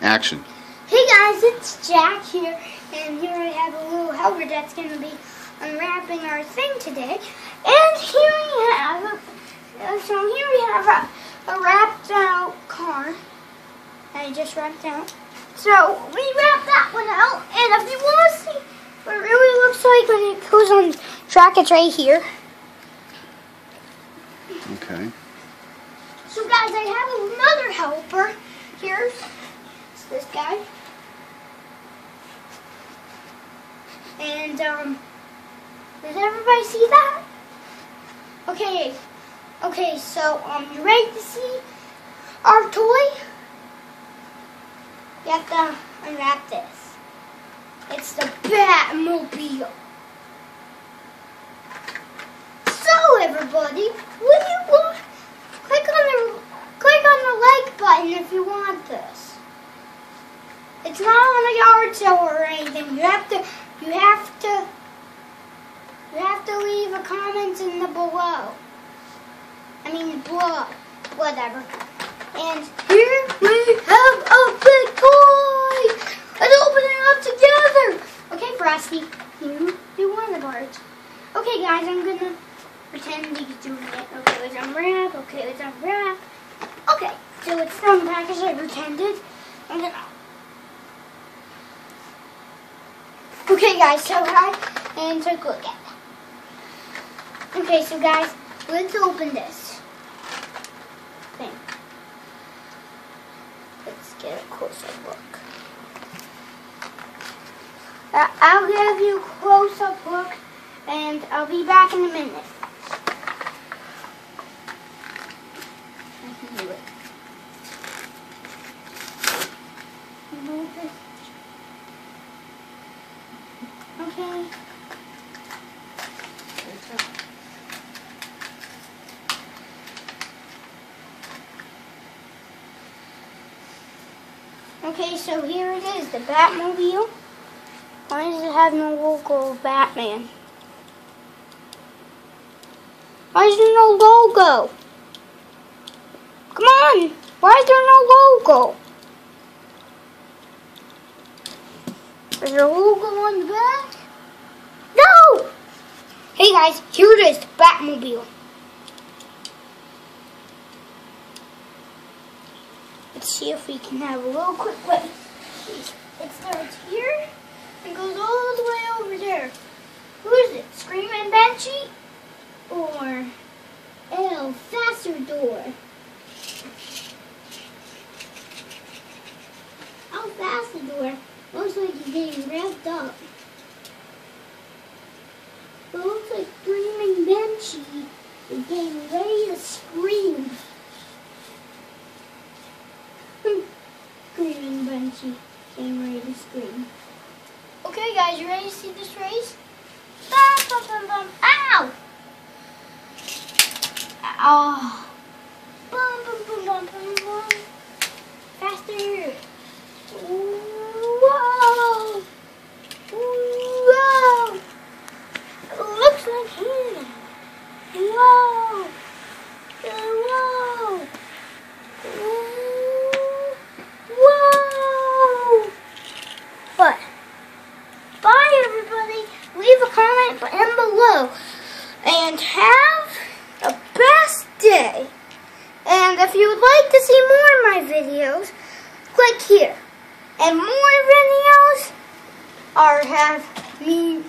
Action. Hey guys, it's Jack here, and here I have a little helper that's going to be unwrapping our thing today. And here we have, uh, so here we have a, a wrapped out car. I just wrapped out. So we wrapped that one out, and if you want to see what it really looks like when it goes on track, it's right here. Okay. So guys, I have another helper. Here's this guy. And um does everybody see that? Okay. Okay, so um you ready to see our toy? You have to unwrap this. It's the Batmobile. So everybody, do you want? Click on the click on the like button if you want this. It's not on a yard sale or anything. You have to you have to you have to leave a comment in the below. I mean below. Whatever. And here we have a big toy! Let's open it up together! Okay, Frosty, you do one of the parts. Okay guys, I'm gonna pretend he's doing it. Okay, let's unwrap. Okay, let's unwrap. Okay, so it's from the package I pretended. I'm gonna. Okay, guys, so hi, and take a look at it. Okay, so guys, let's open this thing. Let's get a closer look. Uh, I'll give you a close-up look, and I'll be back in a minute. I can do it. Move this. Okay. So here it is, the Batmobile. Why does it have no logo of Batman? Why is there no logo? Come on! Why is there no logo? Is there a logo on the back? Guys, is, Batmobile. Let's see if we can have a little quick way. It starts here and goes all the way over there. Who is it? Screaming Banshee? Or El Fasador? El Fasador looks like he's getting revved up. Looks Screaming Banshee getting ready to scream. Screaming Banshee getting ready to scream. Okay, guys, you ready to see this race? Bum, bum, bum, bum. Ow! Oh. Bum, bum, bum, bum, bum, bum. Faster. Whoa. Whoa. It looks like him. Whoa. Whoa. Whoa. But. Bye, everybody. Leave a comment below. And have a best day. And if you would like to see more of my videos, click here. And more videos are have me